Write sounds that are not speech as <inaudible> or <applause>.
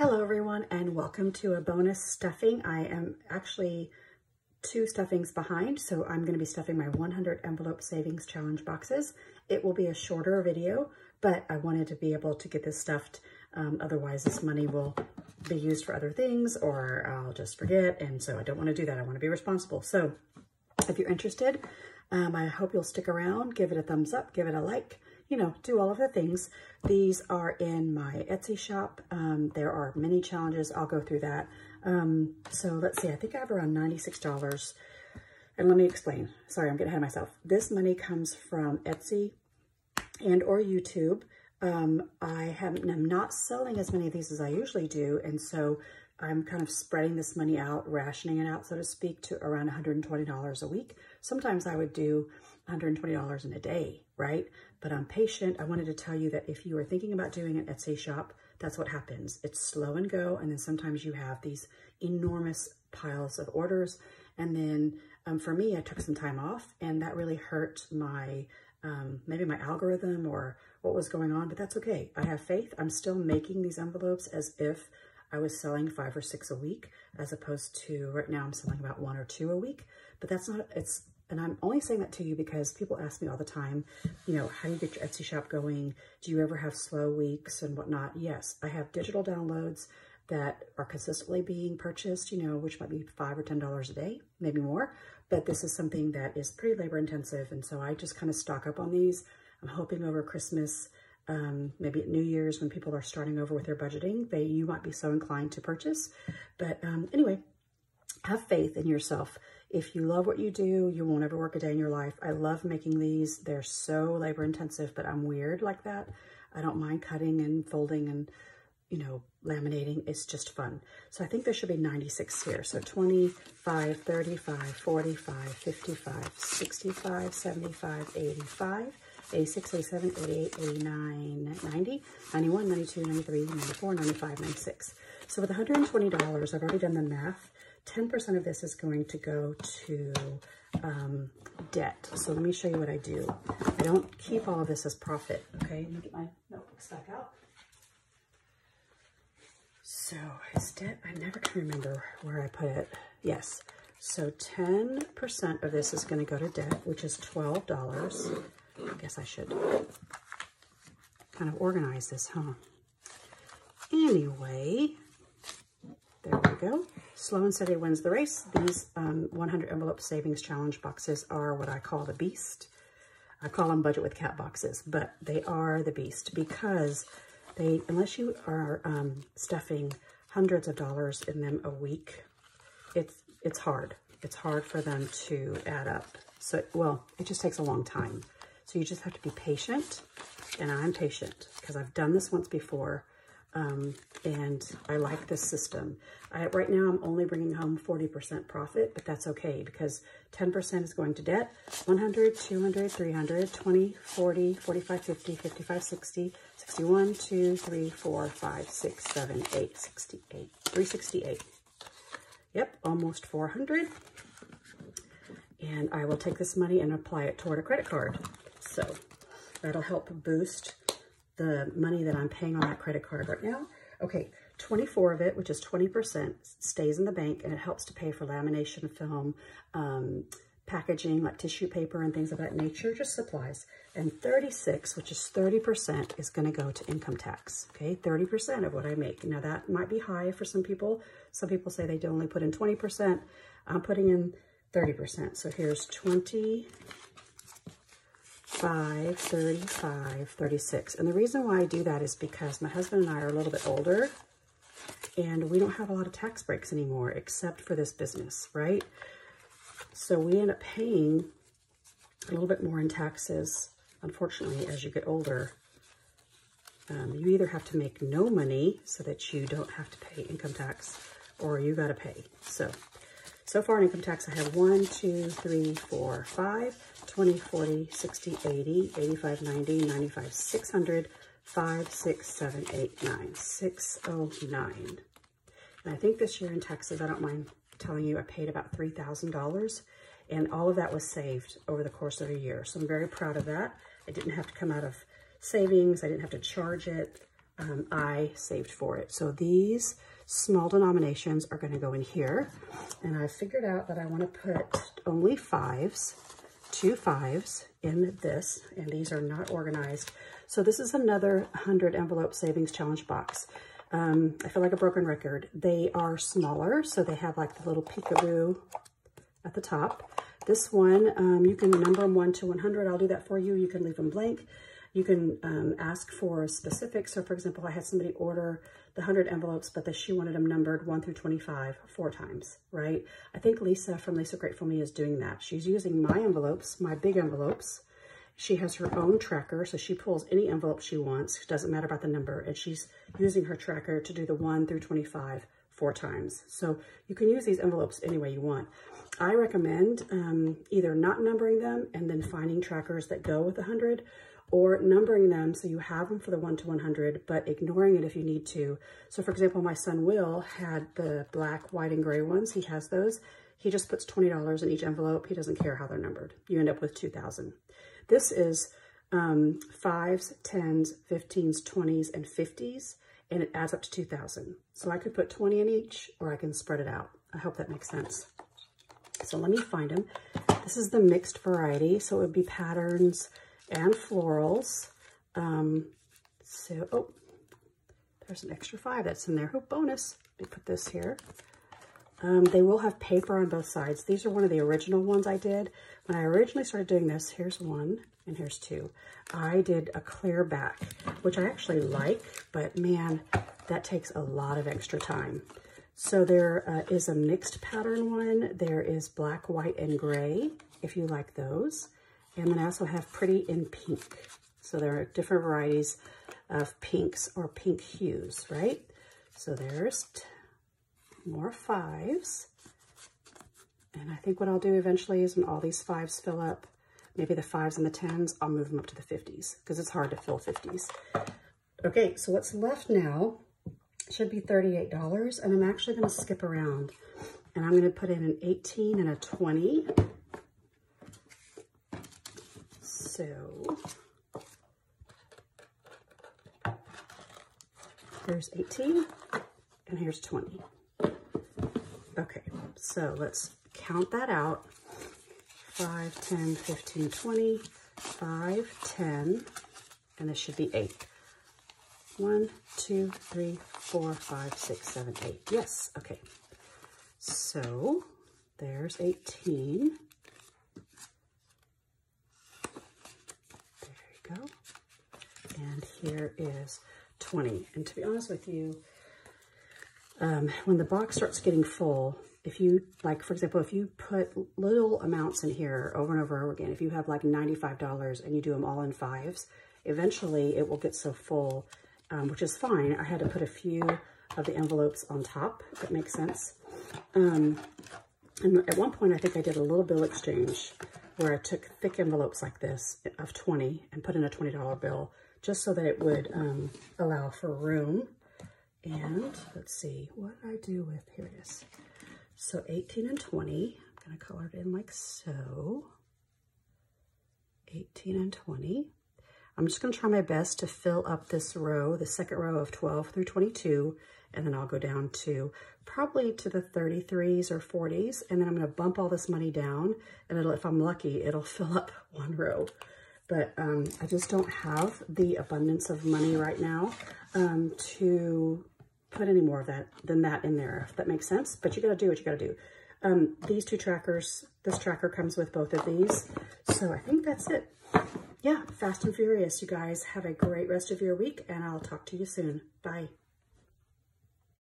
Hello everyone and welcome to a bonus stuffing. I am actually two stuffings behind, so I'm gonna be stuffing my 100 envelope savings challenge boxes. It will be a shorter video, but I wanted to be able to get this stuffed. Um, otherwise this money will be used for other things or I'll just forget. And so I don't wanna do that. I wanna be responsible. So if you're interested, um, I hope you'll stick around, give it a thumbs up, give it a like, you know, do all of the things. These are in my Etsy shop. Um, there are many challenges. I'll go through that. Um, so let's see, I think I have around $96. And let me explain. Sorry, I'm getting ahead of myself. This money comes from Etsy and or YouTube. Um, I have, I'm not selling as many of these as I usually do. And so I'm kind of spreading this money out, rationing it out, so to speak, to around $120 a week. Sometimes I would do $120 in a day, right? But I'm patient. I wanted to tell you that if you are thinking about doing an Etsy shop, that's what happens. It's slow and go, and then sometimes you have these enormous piles of orders. And then um, for me, I took some time off, and that really hurt my, um, maybe my algorithm or what was going on, but that's okay. I have faith. I'm still making these envelopes as if I was selling five or six a week, as opposed to right now I'm selling about one or two a week. But that's not, it's, and I'm only saying that to you because people ask me all the time, you know, how do you get your Etsy shop going? Do you ever have slow weeks and whatnot? Yes, I have digital downloads that are consistently being purchased, you know, which might be five or $10 a day, maybe more. But this is something that is pretty labor intensive. And so I just kind of stock up on these. I'm hoping over Christmas um, maybe at New Year's when people are starting over with their budgeting, they you might be so inclined to purchase. But um, anyway, have faith in yourself. If you love what you do, you won't ever work a day in your life. I love making these. They're so labor intensive, but I'm weird like that. I don't mind cutting and folding and, you know, laminating. It's just fun. So I think there should be 96 here. So 25, 35, 45, 55, 65, 75, 85, 86, 87, 88, 89, 90, 91, 92, 93, 94, 95, 96. So with $120, I've already done the math. 10% of this is going to go to um, debt. So let me show you what I do. I don't keep all of this as profit, okay? Let me get my notebooks back out. So debt, I never can remember where I put it. Yes, so 10% of this is gonna go to debt, which is $12. I guess I should kind of organize this, huh? Anyway, there we go. Slow and steady wins the race. These um, 100 envelope savings challenge boxes are what I call the beast. I call them budget with cat boxes, but they are the beast because they, unless you are um, stuffing hundreds of dollars in them a week, it's, it's hard. It's hard for them to add up. So, well, it just takes a long time. So you just have to be patient, and I'm patient because I've done this once before, um, and I like this system. I, right now, I'm only bringing home 40% profit, but that's okay because 10% is going to debt, 100, 200, 300, 20, 40, 45, 50, 55, 60, 61, 2, 3, 4, 5, 6, 7, 8, 68, 368. Yep, almost 400. And I will take this money and apply it toward a credit card. So that'll help boost the money that I'm paying on that credit card right now. Okay, 24 of it, which is 20%, stays in the bank and it helps to pay for lamination film, um, packaging like tissue paper and things of that nature, just supplies. And 36, which is 30%, is gonna go to income tax, okay? 30% of what I make. Now that might be high for some people. Some people say they only put in 20%. I'm putting in 30%. So here's 20, 5, 35, 36. And the reason why I do that is because my husband and I are a little bit older and we don't have a lot of tax breaks anymore except for this business, right? So we end up paying a little bit more in taxes, unfortunately, as you get older. Um, you either have to make no money so that you don't have to pay income tax or you got to pay. So, so far in income tax, I have one, two, three, four, five. 20, 40, 60, 80, 85, 90, 95, 600, 5, 6, 7, 8, 9, 609. And I think this year in taxes, I don't mind telling you, I paid about $3,000 and all of that was saved over the course of a year. So I'm very proud of that. I didn't have to come out of savings. I didn't have to charge it. um, I saved for it. So these small denominations are going to go in here. And I figured out that I want to put only fives, two fives in this. And these are not organized. So this is another 100 envelope savings challenge box. Um, I feel like a broken record. They are smaller, so they have like the little peekaboo at the top. This one, um, you can number them 1 to 100. I'll do that for you. You can leave them blank. You can um, ask for specifics. So for example, I had somebody order the 100 envelopes, but the, she wanted them numbered 1 through 25 four times, right? I think Lisa from Lisa Grateful Me is doing that. She's using my envelopes, my big envelopes. She has her own tracker, so she pulls any envelope she wants. Doesn't matter about the number. And she's using her tracker to do the 1 through 25 four times. So you can use these envelopes any way you want. I recommend um, either not numbering them and then finding trackers that go with 100 or numbering them so you have them for the 1 to 100, but ignoring it if you need to. So for example, my son Will had the black, white, and gray ones. He has those. He just puts $20 in each envelope. He doesn't care how they're numbered. You end up with 2,000. This is um, 5s, 10s, 15s, 20s, and 50s, and it adds up to 2,000. So I could put 20 in each, or I can spread it out. I hope that makes sense. So let me find them. This is the mixed variety, so it would be patterns, and florals. Um, so, oh, there's an extra five that's in there. Oh, bonus. Let me put this here. Um, they will have paper on both sides. These are one of the original ones I did. When I originally started doing this, here's one and here's two. I did a clear back, which I actually like, but man, that takes a lot of extra time. So there uh, is a mixed pattern one. There is black, white, and gray, if you like those. And then I also have Pretty in Pink. So there are different varieties of pinks or pink hues, right? So there's more fives. And I think what I'll do eventually is when all these fives fill up, maybe the fives and the tens, I'll move them up to the 50s because it's hard to fill 50s. Okay, so what's left now should be $38 and I'm actually gonna skip around and I'm gonna put in an 18 and a 20 so there's 18 and here's 20. Okay, so let's count that out. 5, 10, 15, 20, 5, 10, and this should be 8. 1, 2, 3, 4, 5, 6, 7, 8. Yes, okay. So there's 18. go. And here is 20. And to be honest with you, um, when the box starts getting full, if you, like, for example, if you put little amounts in here over and over again, if you have like $95 and you do them all in fives, eventually it will get so full, um, which is fine. I had to put a few of the envelopes on top, if that makes sense. Um, and at one point, I think I did a little bill exchange where I took thick envelopes like this of 20 and put in a $20 bill just so that it would um, allow for room. And let's see, what I do with, here it is. So 18 and 20, I'm gonna color it in like so. 18 and 20. I'm just gonna try my best to fill up this row, the second row of 12 through 22, and then I'll go down to probably to the 33s or 40s, and then I'm gonna bump all this money down, and if I'm lucky, it'll <laughs> fill up one row. But um, I just don't have the abundance of money right now um, to put any more of that than that in there, if that makes sense. But you gotta do what you gotta do. Um, these two trackers, this tracker comes with both of these. So I think that's it. Yeah, fast and furious, you guys. Have a great rest of your week, and I'll talk to you soon. Bye.